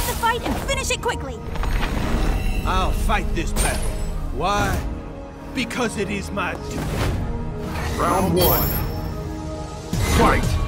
That's start the fight and finish it quickly. I'll fight this battle. Why? Because it is my duty. Round one. Fight!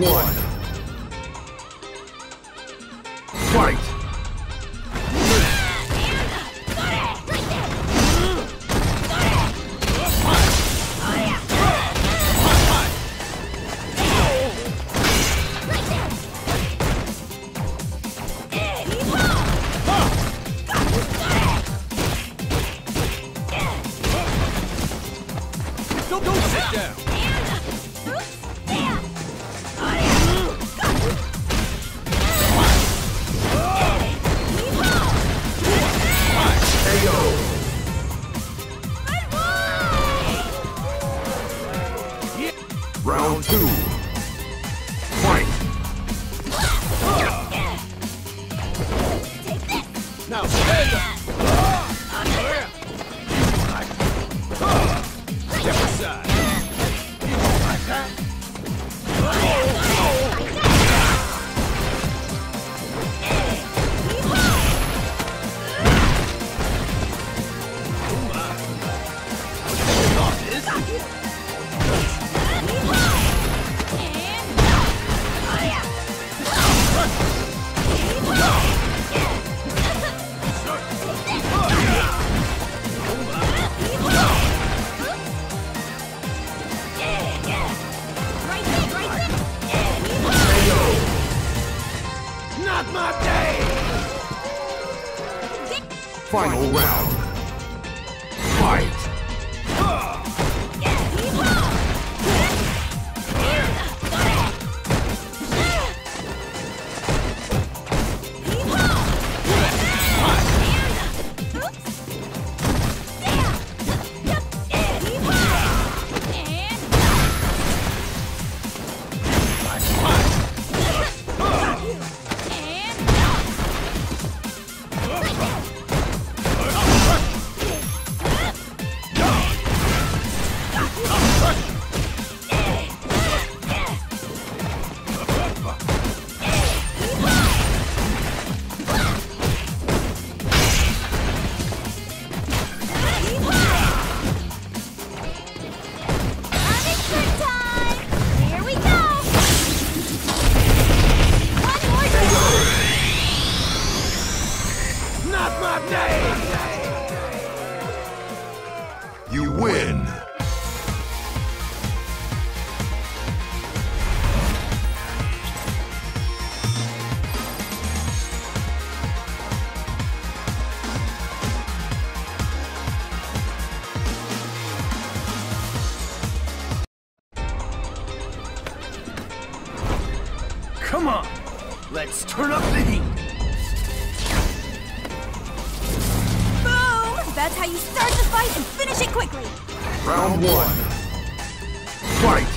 One. Fight! Don't, sit down! Now Not my day! Final round. Let's turn up the heat. Boom! That's how you start the fight and finish it quickly. Round one. Fight!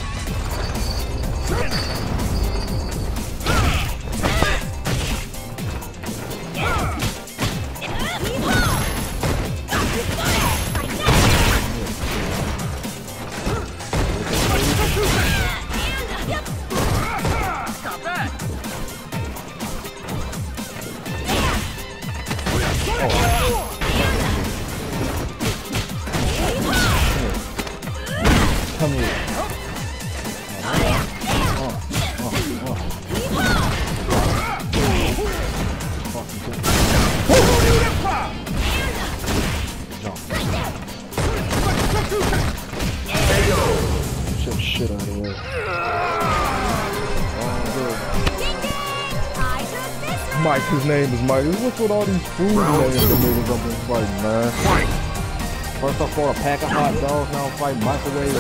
Shit, out of the way. I took this one. Mike, his name is Mike. What's with all these food names that niggas up in fighting, man? First I fought a pack of hot dogs, now I'm fighting microwave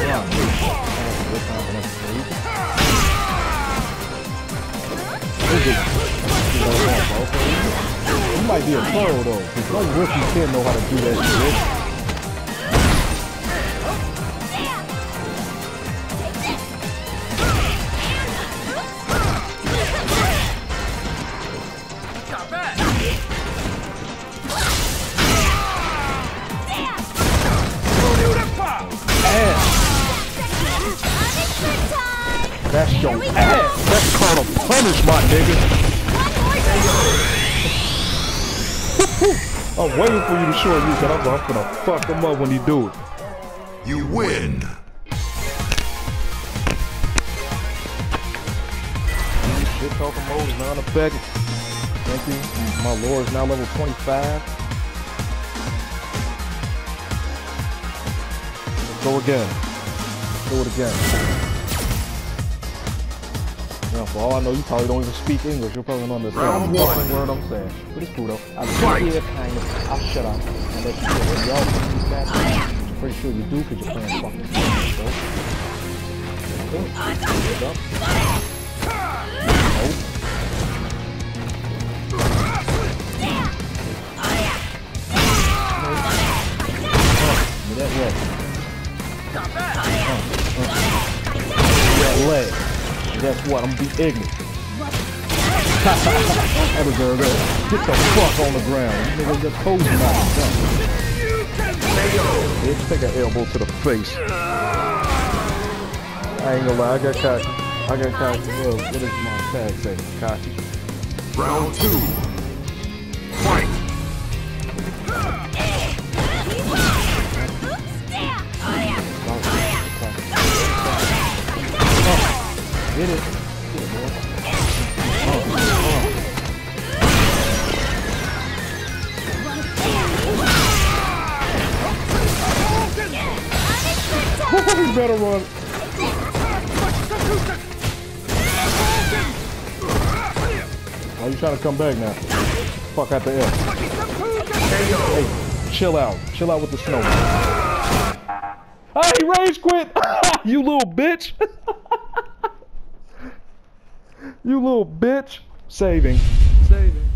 combination. You might be a pro though, because no rookie kid know how to do that shit. Punishment! That's your ass. That's called a punish, my nigga. I'm waiting for you to show you, cause I'm, I'm gonna fuck him up when he do it. You win! Shit talking mode is not effective. Thank you. My Laura is now level 25. Let's go again. Let's do it again. Yeah, for all I know, you probably don't even speak English. You're probably don't understand one. word I'm saying. But it's cool though. I Fight. hear kind of. I'll shut up and let you it. Y'all can use that. I'm pretty sure you do because you're playing fucking games. Good up. Guess what? I'm gonna be ignorant. I deserve that. Get the fuck on the ground. You niggas just told you not to jump. Bitch, take an elbow to the face. I ain't gonna lie, I got cocky. I got cocky. Well, what does my tag say? Cocky. Round two. Get it. Get it, boy. you better run. Why you trying to come back now? Fuck out the air. Hey, chill out. Chill out with the snow. Hey, rage quit! you little bitch! you little bitch! Saving. Saving.